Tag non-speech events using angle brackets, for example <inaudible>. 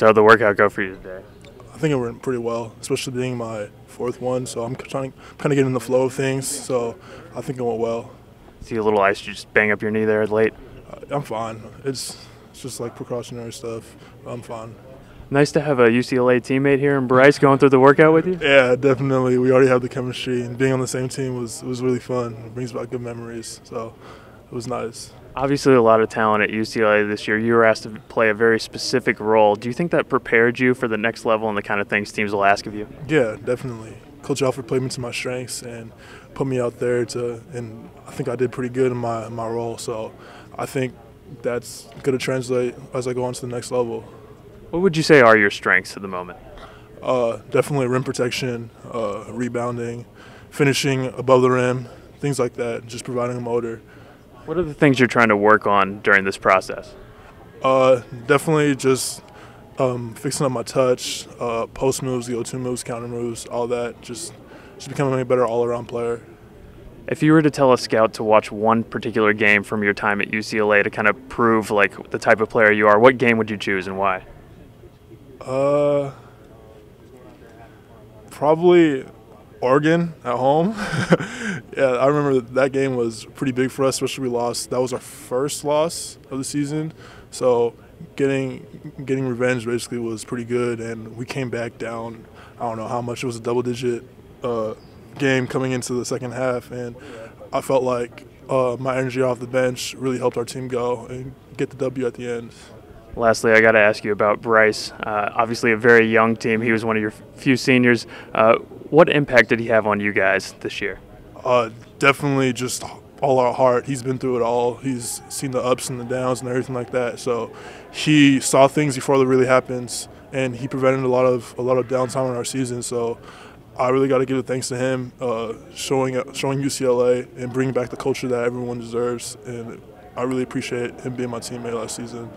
So how'd the workout go for you today? I think it went pretty well, especially being my fourth one. So I'm trying, to kind of getting in the flow of things. So I think it went well. See a little ice, you just bang up your knee there late. Uh, I'm fine. It's it's just like precautionary stuff. I'm fine. Nice to have a UCLA teammate here in Bryce going through the workout with you. Yeah, definitely. We already have the chemistry, and being on the same team was was really fun. It brings back good memories. So it was nice. Obviously, a lot of talent at UCLA this year. You were asked to play a very specific role. Do you think that prepared you for the next level and the kind of things teams will ask of you? Yeah, definitely. Coach Alford played me to my strengths and put me out there to, and I think I did pretty good in my in my role. So I think that's going to translate as I go on to the next level. What would you say are your strengths at the moment? Uh, definitely rim protection, uh, rebounding, finishing above the rim, things like that. Just providing a motor. What are the things you're trying to work on during this process? Uh, definitely just um, fixing up my touch, uh, post moves, go to moves, counter moves, all that. Just just becoming a better all around player. If you were to tell a scout to watch one particular game from your time at UCLA to kind of prove like the type of player you are, what game would you choose and why? Uh, probably Oregon at home. <laughs> yeah, I remember that game was pretty big for us, especially we lost. That was our first loss of the season, so getting getting revenge basically was pretty good, and we came back down. I don't know how much it was a double digit uh, game coming into the second half, and I felt like uh, my energy off the bench really helped our team go and get the W at the end. Lastly, I got to ask you about Bryce. Uh, obviously, a very young team. He was one of your few seniors. What impact did he have on you guys this year? Uh, definitely just all our heart. He's been through it all. He's seen the ups and the downs and everything like that. So he saw things before it really happens, and he prevented a lot of a lot of downtime in our season. So I really got to give thanks to him, uh, showing showing UCLA and bringing back the culture that everyone deserves. And I really appreciate him being my teammate last season.